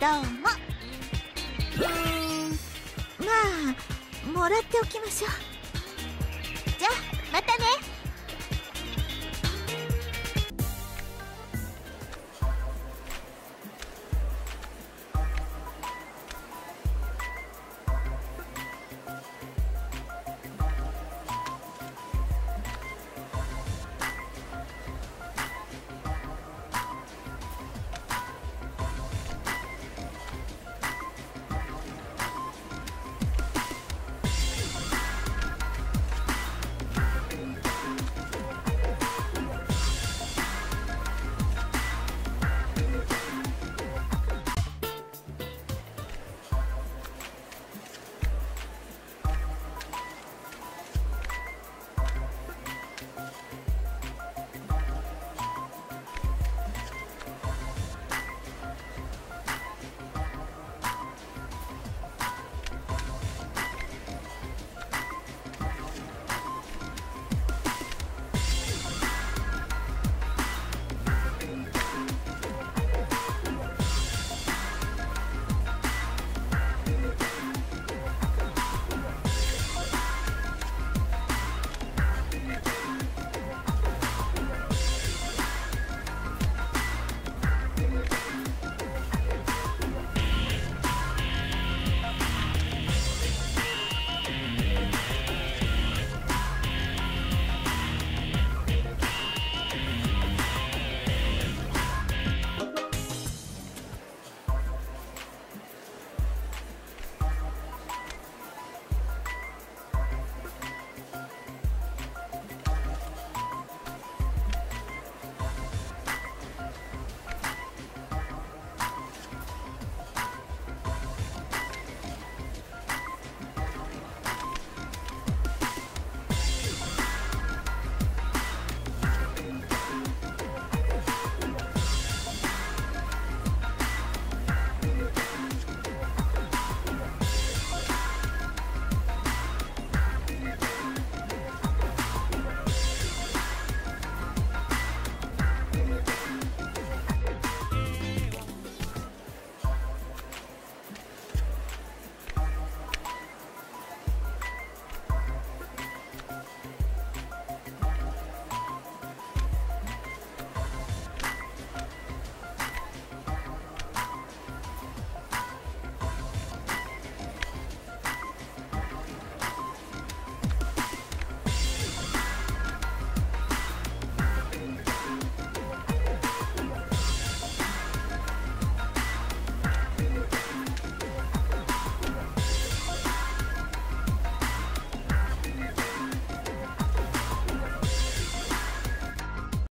どうも。うん。まあもらっておきましょう。じゃあまたね。